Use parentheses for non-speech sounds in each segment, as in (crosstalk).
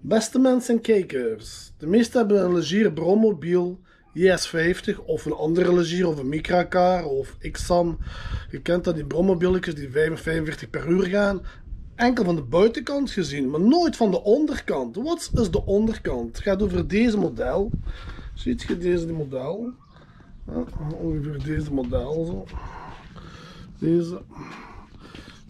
Beste mensen en kijkers, de meesten hebben een Legier Bromobiel JS50 of een andere Legier of een Micracar of Xan. Je kent dat, die Bromobielletjes die 45 per uur gaan. Enkel van de buitenkant gezien, maar nooit van de onderkant. Wat is de onderkant? Het gaat over deze model. Ziet je deze model? Ja, ongeveer deze model zo. Deze.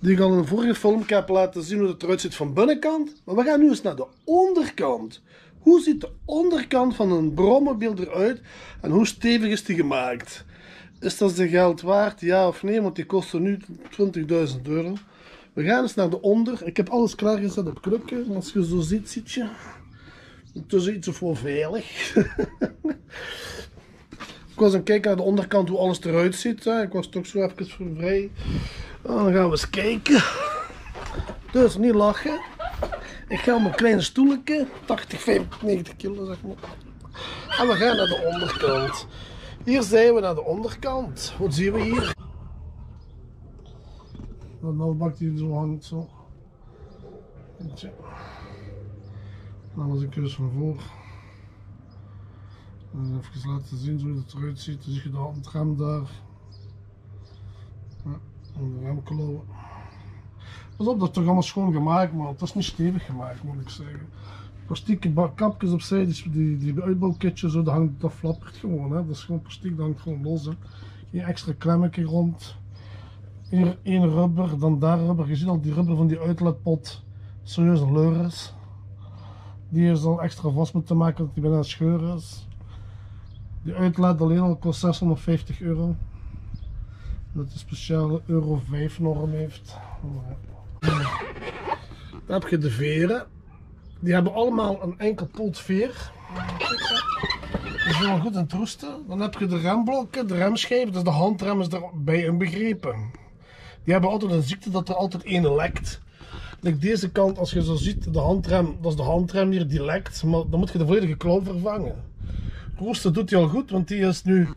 Die ik al in een vorige filmpje heb laten zien hoe het eruit ziet van binnenkant. Maar we gaan nu eens naar de onderkant. Hoe ziet de onderkant van een brommobiel eruit en hoe stevig is die gemaakt? Is dat zijn geld waard? Ja of nee? Want die kosten nu 20.000 euro. We gaan eens naar de onder. Ik heb alles klaargezet op krukken. Als je zo ziet, ziet je. Is iets voor veilig. (laughs) ik was aan het kijken naar de onderkant hoe alles eruit ziet. Ik was toch zo even vrij. Oh, dan gaan we eens kijken. Dus niet lachen. Ik ga op een kleine stoeletje, 80, 95 kilo zeg maar. En we gaan naar de onderkant. Hier zijn we naar de onderkant. Wat zien we hier? Dat nou bak die zo hangt zo. Eentje. Dan was een keus van voor. En even laten zien hoe het eruit ziet. Dan zie je de handrem daar. En de remklauwen. Pas op, dat is toch allemaal schoon gemaakt, maar het is niet stevig gemaakt, moet ik zeggen. Plastieke kapjes opzij, die, die, die uitbouwkitje, zo, dat, hangt, dat flappert gewoon. Hè. Dat is gewoon plastic, dat hangt gewoon los. Hè. Geen extra klemmetje rond. Hier één rubber, dan daar rubber. Je ziet al die rubber van die uitlaatpot serieus een is. Die is al extra vast moeten maken, dat die bijna scheur is. Die uitlaat alleen al kost 650 euro. Dat is speciale Euro 5 norm heeft. Dan heb je de veren. Die hebben allemaal een enkel pot veer. Die zijn wel goed aan het roesten. Dan heb je de remblokken, de remschijven, dus de handrem is daarbij inbegrepen. Die hebben altijd een ziekte dat er altijd één lekt. Like deze kant, als je zo ziet, de handrem, dat is de handrem hier, die lekt. Maar dan moet je de volledige klauw vervangen. Roesten doet hij al goed, want die is nu,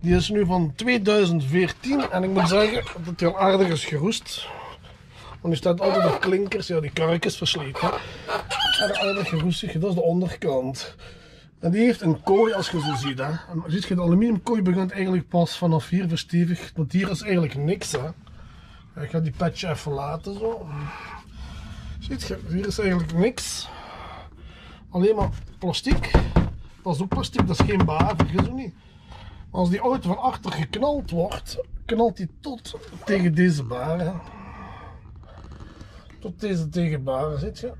die is nu van 2014. En ik moet zeggen dat hij al aardig is geroest. Want er staat altijd op klinkers, ja die kark is versleten. En aardig geroestig, dat is de onderkant. En die heeft een kooi als je zo ziet. Hè. Ziet je, de aluminiumkooi begint eigenlijk pas vanaf hier verstevigd. Want hier is eigenlijk niks. Hè. Ik ga die petje even laten zo. Ziet je, hier is eigenlijk niks. Alleen maar plastic. Dat is ook plastic, dat is geen baar, vergis je niet. Als die auto van achter geknald wordt, knalt die tot tegen deze baren. Tot deze tegenbaren, zit je.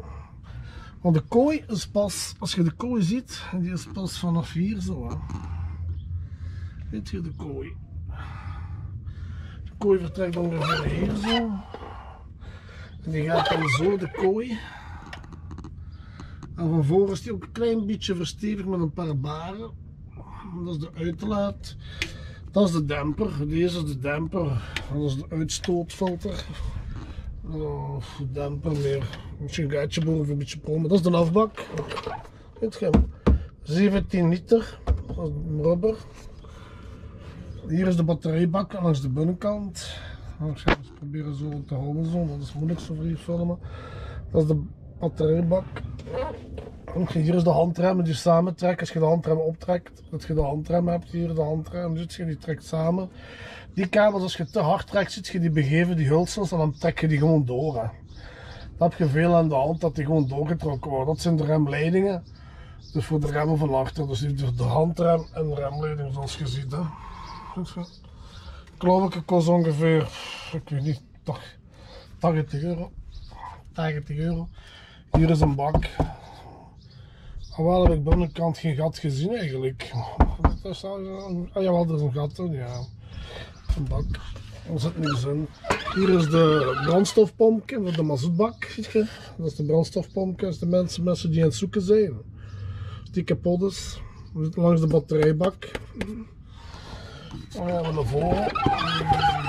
Want de kooi is pas, als je de kooi ziet, die is pas vanaf hier zo. Hè. Je de kooi? De kooi vertrekt ongeveer hier zo. En die gaat dan zo de kooi. En van voren is die ook een klein beetje verstevigd met een paar baren. Dat is de uitlaat. Dat is de demper. Deze is de demper. Dat is de uitstootfilter. Oh, demper meer. Beetje een gaatje boven, een beetje promen. Dat is de afbak. Weet je, 17 liter. Dat is rubber. Hier is de batterijbak langs de binnenkant. Ik ga proberen zo te houden zo, dat is moeilijk zo voor je filmen. Dat is de batterijbak. Hier is de handrem die samentrekken. Als je de handrem optrekt, dat je de handrem hebt, hier de handrem, zit je, die trekt samen. Die kabels, als je te hard trekt, zit je die begeven, die hulsels, en dan trek je die gewoon door. Hè. Dat heb je veel aan de hand, dat die gewoon doorgetrokken worden. Dat zijn de remleidingen. Dus voor de remmen van achter, dus de handrem en de remleiding zoals je ziet. Hè. Geloof ik, het kost ongeveer, ik weet niet, toch 80 euro. 80 euro. Hier is een bak. Alhoewel heb ik binnenkant geen gat gezien eigenlijk. Dat is, ah, jawel, er is een gat in, ja. Een bak. Er zit niks in. Hier is de brandstofpompje, de mazoetbak. Dat is de brandstofpompje. Dat is de mensen, mensen die aan het zoeken zijn. Die kapot is. Langs de batterijbak. Dan gaan we naar voren.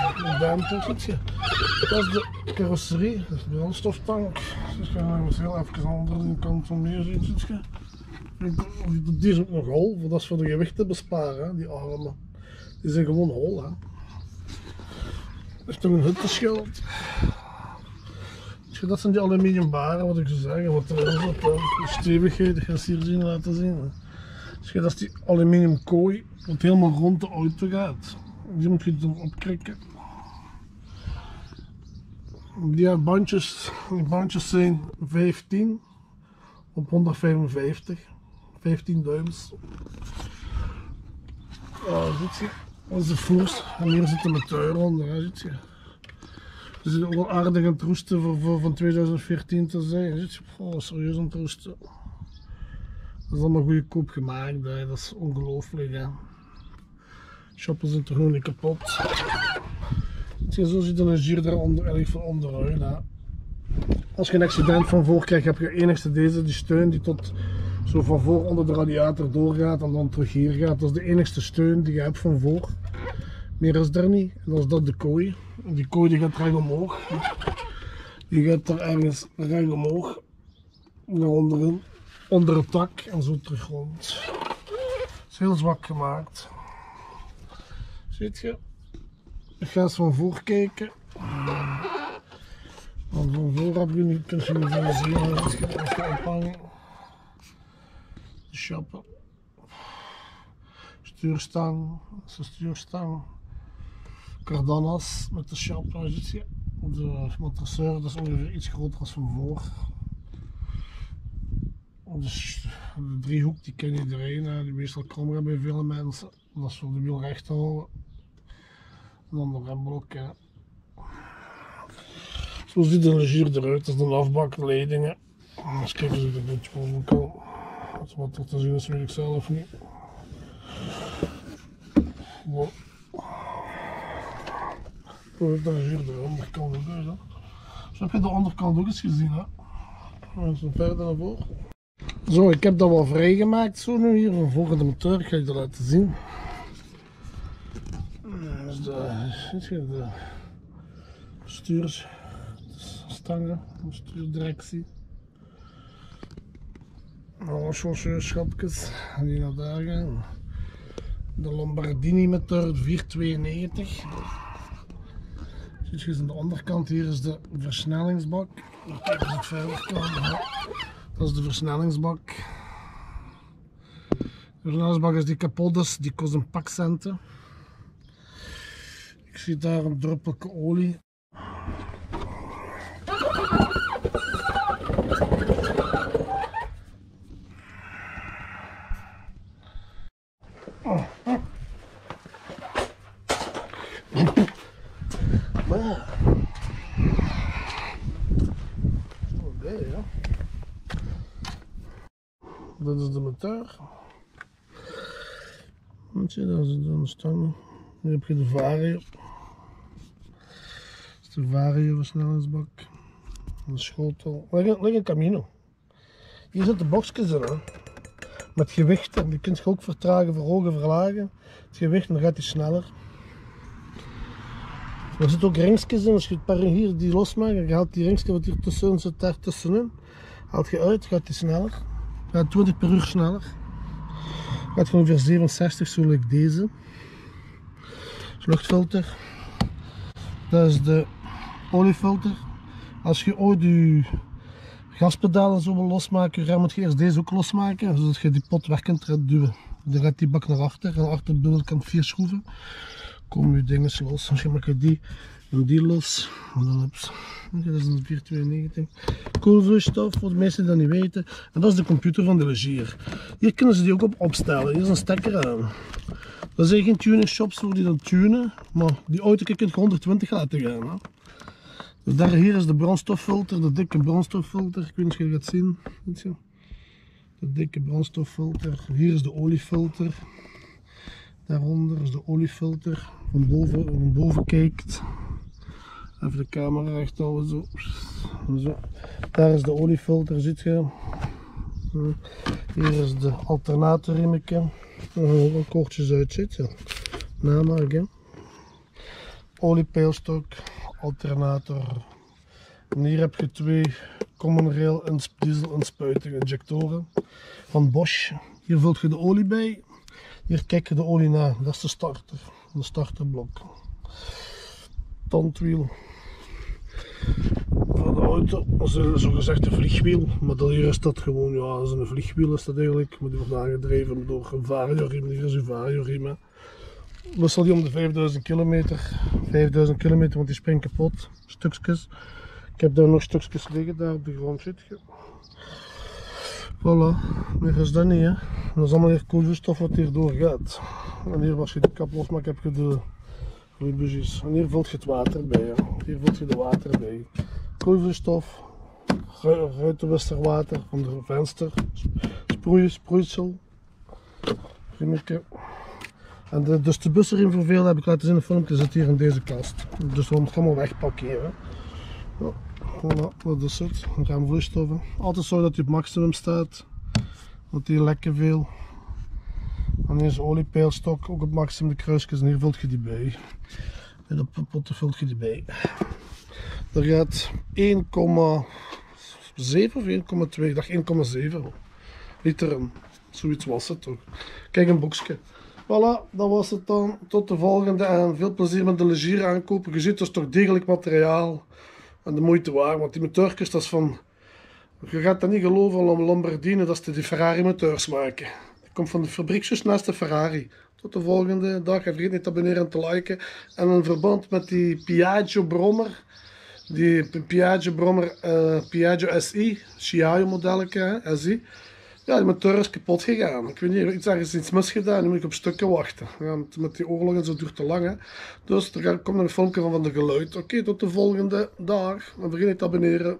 Dat is de carrosserie, dat is de brandstoftank. Dus gaan we heel even aan de kant van meer zien. Die is ook nog hol, dat is voor de gewicht te besparen, die armen. Die zijn gewoon hol. Hè. Dat is toch een huttenschild. dat zijn die aluminium baren, wat ik zou zeggen, wat zit. hè. De stevigheid, ik ga hier zien laten zien. dat is die aluminium kooi, wat helemaal rond de auto gaat. Die moet je dan opkrikken. Die bandjes, die bandjes zijn 15 op 155, 15 duims. Ja, ziet je, dat is de vloers en hier zit de motor onder, hè, ziet je. Ze ook wel aardig aan het roesten voor, van 2014 te zijn. Ziet je, oh, serieus aan het roesten. Dat is allemaal goedkoop gemaakt, hè. dat is ongelooflijk. Shoppen zijn toch nog niet kapot. Ziet zo zit een gier eronder, van onderuit. Hè. Als je een accident van voor krijgt, heb je enigste deze, die steun die tot zo van voor onder de radiator doorgaat en dan terug hier gaat. Dat is de enigste steun die je hebt van voor. Meer is er niet. En dan is dat de kooi. Die kooi die gaat recht omhoog. Die gaat er ergens recht omhoog. Naar onderen. Onder het tak en zo terug rond. Het is heel zwak gemaakt. Ziet je? Ik ga eens van voor kijken. Want van voor heb je niet, niet veel zien. Als je als je ophangen. De shoppen. Stuurstang. De stuurstang. Cardanas met de daar zit je. De matresseur, dat is ongeveer iets groter als van voor. Dus de driehoek die ken iedereen, die meestal krom bij veel mensen. Dat is voor de wiel recht houden. En dan de remblok. Hè. Zo ziet de legier eruit, dat is een afbakleidingen. Eens kijken of dat beetje boven kan. Als wat er te zien is, weet ik zelf niet. Oh, Dat is hier de onderkant ook. Zo heb je de onderkant ook eens gezien. Hè. En zo verder naar voren. Zo, ik heb dat wel vrijgemaakt zo nu hier van voor de motor. Ik ga je dat laten zien. Dus de, ziet je, de stuursstangen, de stuurdirectie. Alle chausseurschapjes die naar daar gaan. De Lombardini motor 492. Ziet je eens aan de onderkant, hier is de versnellingsbak. Het verder kan. Dat is de versnellingsbak. De versnellingsbak is die kapot is, die kost een pak centen. Ik zie daar een druppelke olie. Maar. Dat is de motor. Weet je, daar zit een stang. Nu heb je de vario. Dat is de vario versnellingsbak. Een schotel. Leg een, leg een camino. Hier zitten boxjes in. Met gewichten. Die kun je ook vertragen, verhogen, verlagen. Het gewicht, dan gaat hij sneller. Er zitten ook ringsjes in. Als je het paar hier die losmaakt, je haalt die ringsje wat hier tussenin zit, daar tussenin. Haalt je uit, gaat hij sneller. Gaat 20 per uur sneller. Gaat ongeveer 67, zo like deze. Luchtfilter. Dat is de oliefilter. Als je ooit je gaspedalen zo wil losmaken, rem moet je eerst deze ook losmaken, zodat je die pot weg kunt duwen. Dan gaat die bak naar achter en achter de binnenkant vier schroeven. Komen je dingen los. Misschien maak je die en die los. En dan heb je, dat is een 492. Koelvloeistof, voor de mensen die dat niet weten. En dat is de computer van de legier. Hier kunnen ze die ook op opstellen. Hier is een stekker aan. Er zijn geen tuning shops voor die dat tunen, maar die auto kun je 120 laten gaan. Hè. Dus daar hier is de brandstoffilter, de dikke brandstoffilter. Ik weet niet of je dat gaat zien. De dikke brandstoffilter. Hier is de oliefilter. Daaronder is de oliefilter. Van boven, van boven kijkt. Even de camera recht houden zo. zo. Daar is de oliefilter, ziet je. Hier is de alternatorrimmetje. Wat kortjes uit zit. Ja. Namaak, Oliepeilstok, alternator. En hier heb je twee common rail en diesel inspuiting injectoren van Bosch. Hier vult je de olie bij. Hier kijk je de olie na. Dat is de starter. De starterblok. Tandwiel. Auto, dat is zo gezegd een vliegwiel. Maar dat hier is dat gewoon, ja, is een vliegwiel is dat eigenlijk. Maar die wordt aangedreven door een vario-riem, hier is een vario-riem. Wissel die om de 5000 kilometer. 5000 kilometer, want die springt kapot. Stukjes. Ik heb daar nog stukjes liggen, daar op de grond zit. Voilà, meer is dat niet hè. Dat is allemaal hier koolstof wat hier doorgaat. En hier was je de kap los, maar ik heb je de busjes. En hier vult je het water bij. Hè. Hier vult je de water bij. Koolstof, ruitenwisserwater van de venster, sproeien, sproeisel, rimmetje. En de, dus de bus erin vervelen heb ik laten zien in een filmpje, zit hier in deze kast. Dus we moeten allemaal wegpakkeren. Ja, voilà, dat is het. Dan gaan we vloeistoffen. Altijd zorgen dat hij op maximum staat. Want hier lekker veel. En is oliepeilstok, ook op maximum de kruisjes. En hier vult je die bij. En op potten vult je die bij. Er gaat 1,7 of 1,2, ik dacht 1,7 liter. Zoiets was het toch. Kijk een boekje. Voilà, dat was het dan. Tot de volgende en veel plezier met de legier aankopen. Je ziet, dat is toch degelijk materiaal. En de moeite waard, want die motorkers, dat is van... Je gaat dat niet geloven, om Lombardine, dat is de Ferrari motors maken. Dat komt van de fabriek naast de Ferrari. Tot de volgende dag. Vergeet niet te abonneren en te liken. En in verband met die Piaggio Brommer. Die Piaggio Brommer, uh, Piaggio SI, Chiaio modelletje, SI. Ja, die motor is kapot gegaan. Ik weet niet, iets ergens iets misgedaan. Nu moet ik op stukken wachten. Ja, met die oorlog en zo duurt te lang. Hè. Dus er komt een filmpje van, van de geluid. Oké, tot de volgende dag. En vergeet niet te abonneren.